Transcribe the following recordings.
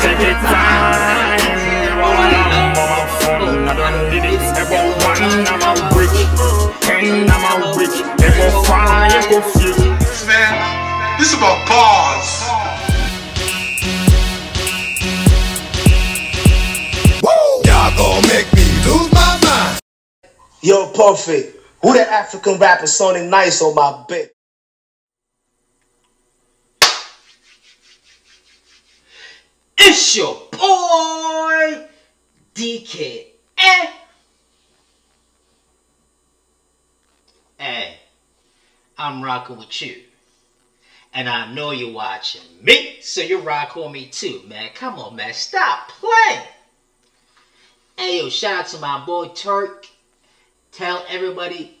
take your time. Roll along, mama phone, I don't need it. About one, I'm a brick. Ten, I'm a brick. Ever fire, go feel. Man, this is about bars. Y'all gon' make me lose my mind. Yo, perfect. Who the African rapper sounding nice on my bit? It's your boy DK. Eh? Hey, I'm rocking with you. And I know you're watching me, so you rock with me too, man. Come on, man. Stop playing. Hey, yo, shout out to my boy TERK. Tell everybody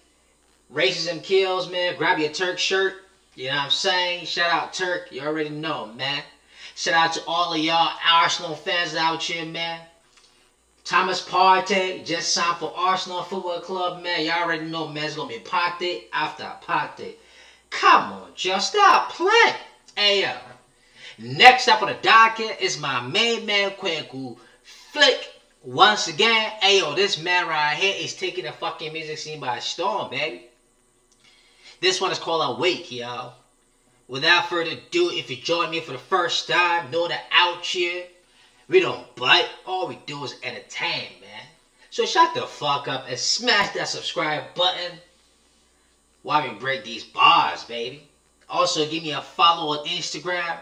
racism kills, man. Grab your TERK shirt. You know what I'm saying? Shout out TERK. You already know, man. Shout out to all of y'all Arsenal fans out here, man. Thomas Partey just signed for Arsenal Football Club, man. Y'all already know, man. It's gonna be Partey after Partey. Come on, just stop playing. Hey, yo. Next up on the docket is my main man, Kweku Flick. Once again, hey, yo, this man right here is taking the fucking music scene by storm, baby. This one is called Awake, y'all. Without further ado, if you join me for the first time, know that out here, we don't bite. All we do is entertain, man. So shut the fuck up and smash that subscribe button while we break these bars, baby. Also, give me a follow on Instagram,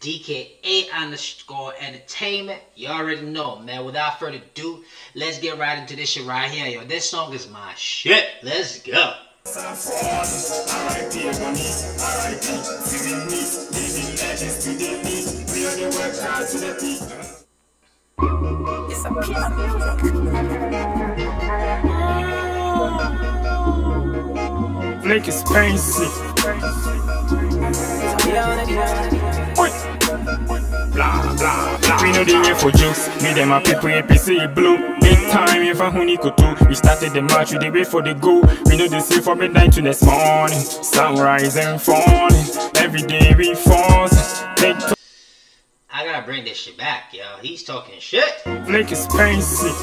DKA underscore entertainment. You already know, man. Without further ado, let's get right into this shit right here, yo. This song is my shit. Let's go. It's a piece music. Flick is. Oi. Blah, blah, blah. We know the here for jokes. Me them a people APC blue. Big time if a honey could do. We started the march, we the wait for the go. We know the see from midnight to next morning. Sunrise and falling. Every day we force. Take to I gotta bring this shit back, yo. He's talking shit. Flick expensive.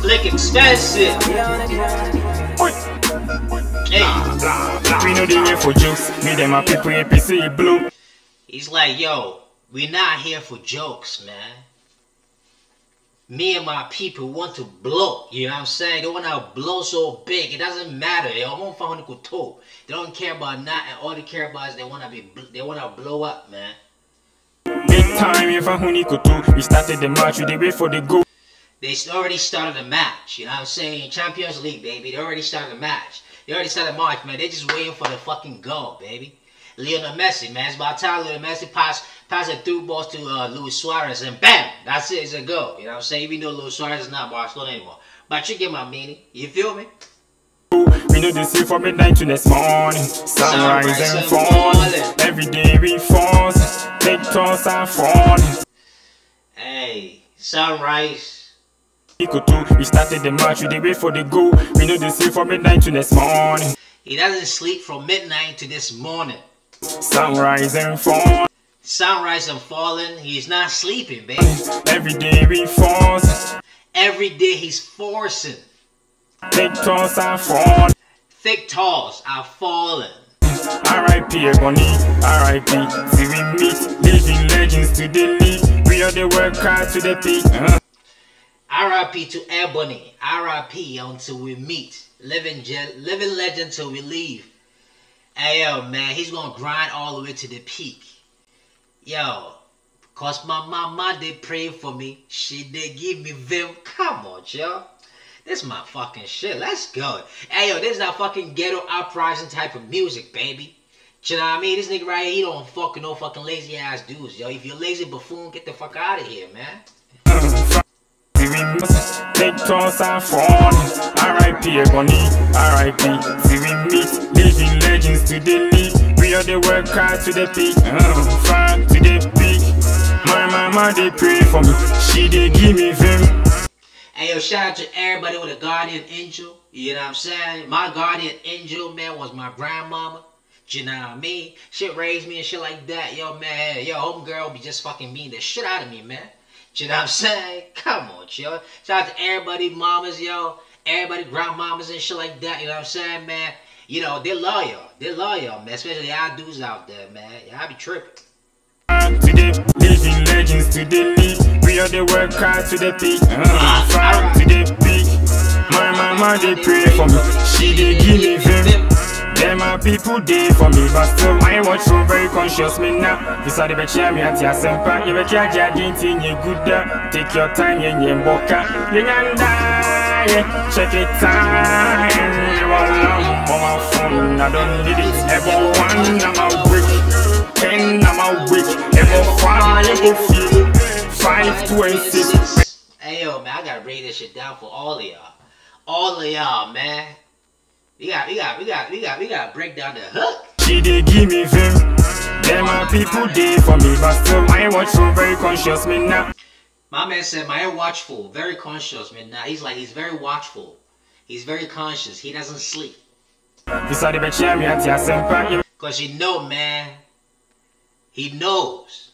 Flick expensive. Hey, Blah, blah. We know the here for jokes. Me them a people APC blue. he's like, yo, we're not here for jokes, man. Me and my people want to blow. You know what I'm saying? They want to blow so big. It doesn't matter. They won't find They don't care about nothing. All they care about is they want to be. They want to blow up, man. Big time if a honey could do. We started the match. we the wait for the goal. They already started the match. You know what I'm saying? Champions League, baby. They already started the match. They already started the match, man. They just waiting for the fucking goal, baby. Lionel Messi, man. It's about time Lionel Messi pass pass it through balls to uh, Luis Suarez and bam, that's it. It's a go. You know what I'm saying? Even though Luis Suarez is not Barcelona anymore, but you get my meaning. You feel me? We know the see from midnight to next morning. Sunrise Sunrise and falling. Every day we fall. Take toss and fall. Hey, sunrise. We could do. We started the match, we wait for the goal. We know the see from midnight to next morning. He doesn't sleep from midnight to this morning. Sunrise and falling. Sunrise and falling. He's not sleeping, baby. Every day we force. Every day he's forcing. Thick toss and falling. Thick talls are falling. R.I.P. Ebony, R.I.P. See we meet, living legends to the league. We are the work hard to the peak. Uh. RIP to Ebony. RIP until we meet. Living, living legend till we leave. Hey yo, man, he's gonna grind all the way to the peak. Yo, cause my mama they pray for me. She did give me vim. Come on, yo. This my fucking shit. Let's go. Hey yo, this is that fucking ghetto uprising type of music, baby. You know what I mean? This nigga right here, he don't fucking no fucking lazy ass dudes, yo. If you're lazy buffoon, get the fuck out of here, man. Take toss. R.I.P. R.I.P. Living to the league. We are the work hard to the peak. Uh, to the peak. My mama they pray for me. She they give me vim. Hey yo, shout out to everybody with a guardian angel. You know what I'm saying? My guardian angel, man, was my grandmama. You know what I mean? Shit raised me and shit like that. Yo, man, yo, homegirl be just fucking beating the shit out of me, man. You know what I'm saying? Come on, yo. Shout out to everybody, mamas, yo. Everybody, grandmamas and shit like that. You know what I'm saying, man? You know, they love y'all. They love y'all, man. Especially y'all dudes out there, man. Y'all be tripping. to the living legends to the league. We are the work hard to the peak. Uh, far to the peak. My mama they pray for me. She they give me vim. Them my people they for me, but still I watch so very conscious me now. This are the bet me at your sempa. You bet your judging thing you good. Take your time, you ain't boka. You ain't die. Check it time. My. I don't need it. Ever one, I'm a brick. Ten, I'm a week. Ever five, go feel. Five, two, and six. Hey yo, man, I gotta break this shit down for all of y'all. All of y'all, man. We got, we got, we got, we got, we got to break down the hook. She they give me vim. Them my people they for me, but still I watch so very conscious me now. My man said, "My watchful, very conscious, man. Now he's like, he's very watchful. He's very conscious. He doesn't sleep. This are the bet me at your sempa. Cause you know, man, he knows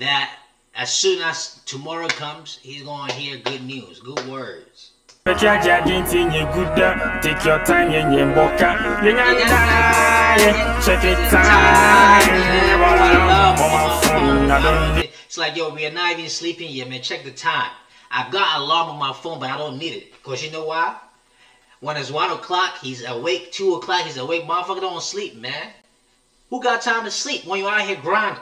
that as soon as tomorrow comes, he's gonna hear good news, good words. Bet your judging thing you good da. Take your time, you ain't boka. You ain't die. Check it time. You want love on my phone. I don't need It's like, yo, we are not even sleeping yet, man. Check the time. I've got alarm on my phone, but I don't need it. Because you know why? When it's 1 o'clock, he's awake. 2 o'clock, he's awake. Motherfucker don't sleep, man. Who got time to sleep when you out here grinding?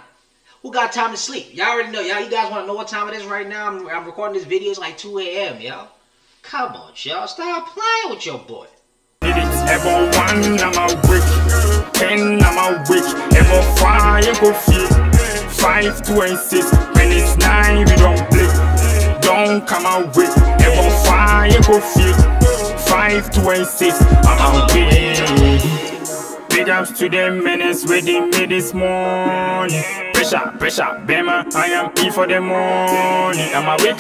Who got time to sleep? Y'all already know. Y'all, you guys want to know what time it is right now? I'm, I'm recording this video. It's like 2 a.m., y'all. Come on, y'all. Stop playing with your boy. It ever one, I'm a week. Ten, I'm a week. Ever five. Five, two, and six. When it's nine, we don't blink. Don't come with. Ever five, you go. Five, two, and six. I'm week. Big ups to them menace waiting me this morning. Pressure, pressure, Bema, I am here for the morning. I'm a week.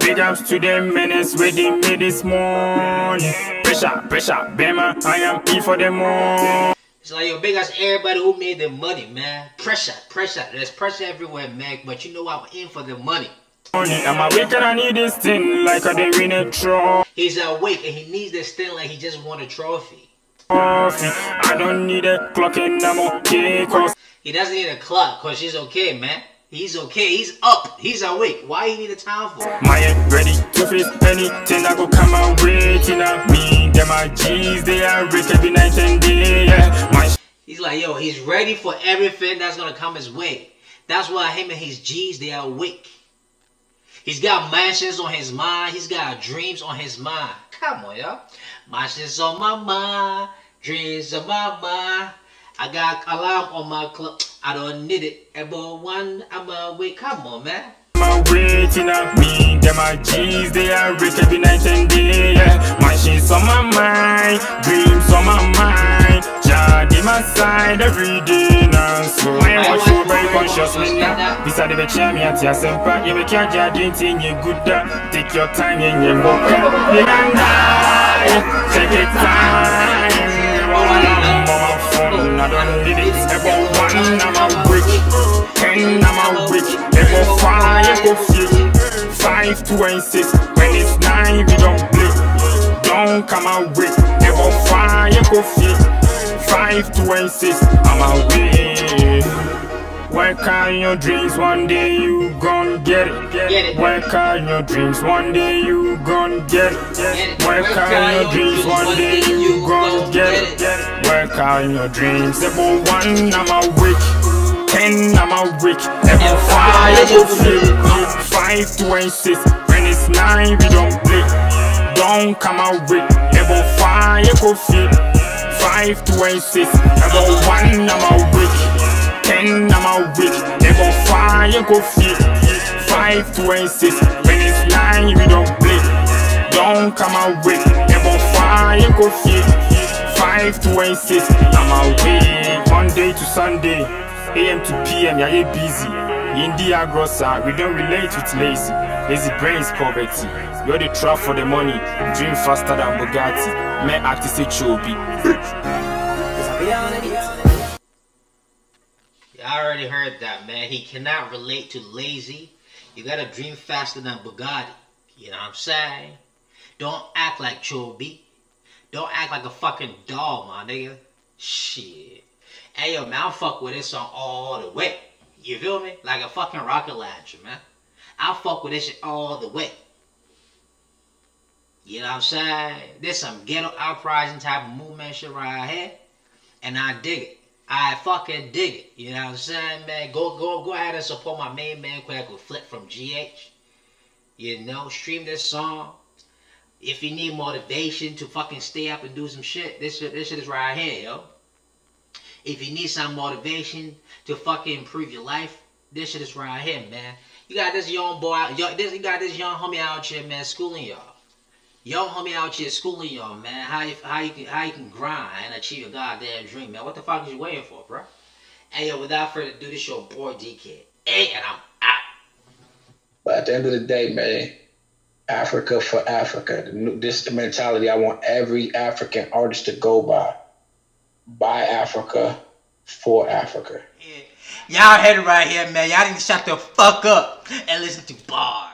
Big ups to them menace waiting me this morning. Pressure, pressure, Bema, I am here for the morning. It's like, yo, big ass everybody who made the money, man. Pressure, pressure. There's pressure everywhere, man. But you know I'm in for the money. I'm awake and I need this thing like I didn't win a trophy. He's awake and he needs this thing like he just won a trophy. I don't need a clock and I'm okay cause He doesn't need a clock because she's okay, man. He's okay. He's up. He's awake. Why you need a time for? my head ready to face anything I go come my way. Tina, me, them my G's, they are rich every night and day. Yeah. My He's like, yo, he's ready for everything that's gonna come his way. That's why him and his G's, they are awake. He's got mansions on his mind. He's got dreams on his mind. Come on, y'all. Mansions on my mind. Dreams on my mind. I got alarm on my clock. I don't need it. Ever one, I'm awake. Come on, man. my way, Tina, me, them my G's, they are rich every night and day. Yeah. My shit's on my mind, dreams on my mind now Give my side every day now. So I watch you very consciously This are the betcha me at your semper You make your judging thing you good Take your time and you walk out You can take your time. I don't need it, one, I'm a brick. Ten, I'm a brick, five, ever few and six, when it's nine, we don't play Don't come away, ever five, ever few 526, I'm away. Work on your dreams, one day you gon' get it. Get it. Work on your dreams, one day you gon' get it. Get it. Work, Work on your dreams, one day you gon' get, get it. Work on your dreams, level one, I'm awake. Ten, I'm awake. Level five, level flip. Five to eight, six. When it's nine, we don't play. Don't come awake. Level five, you go fit. Five, two, and six. Ever one, I'm a week. Ten, I'm a week. Ever five, go flip. Five, two, and six. When it's nine, we don't blink. Don't come with. Ever five, go flip. Five, two, and six. I'm away. Monday to Sunday. AM to PM, yeah, yeah, busy. Indi agrosa, we don't relate with lazy. Lazy brains poverty. You're the trap for the money. Dream faster than Bugatti. Man, artist chobi. You already heard that, man. He cannot relate to lazy. You gotta dream faster than Bugatti. You know what I'm saying? Don't act like Chobi. Don't act like a fucking doll, my nigga. Shit. Hey, yo, man, I'll fuck with this song all the way. You feel me? Like a fucking rocket launcher, man. I'll fuck with this shit all the way. You know what I'm saying? There's some ghetto uprising type of movement shit right here. And I dig it. I fucking dig it. You know what I'm saying, man? Go go go ahead and support my main man Kweku Flick from GH. You know, stream this song. If you need motivation to fucking stay up and do some shit, this shit, this shit is right here, yo. If you need some motivation to fucking improve your life, this shit is right here, man. You got this young boy, yo, this, you got this young homie out here, man, schooling y'all. Young homie out here schooling y'all, man. How you how you can how you can grind and achieve a goddamn dream, man. What the fuck is you waiting for, bro? Hey yo, without further ado, this your boy DK. Hey, and I'm out. But at the end of the day, man, Africa for Africa. This is the mentality I want every African artist to go by. By Africa, for Africa. Y'all heard it right here, man. Y'all need to shut the fuck up and listen to bars.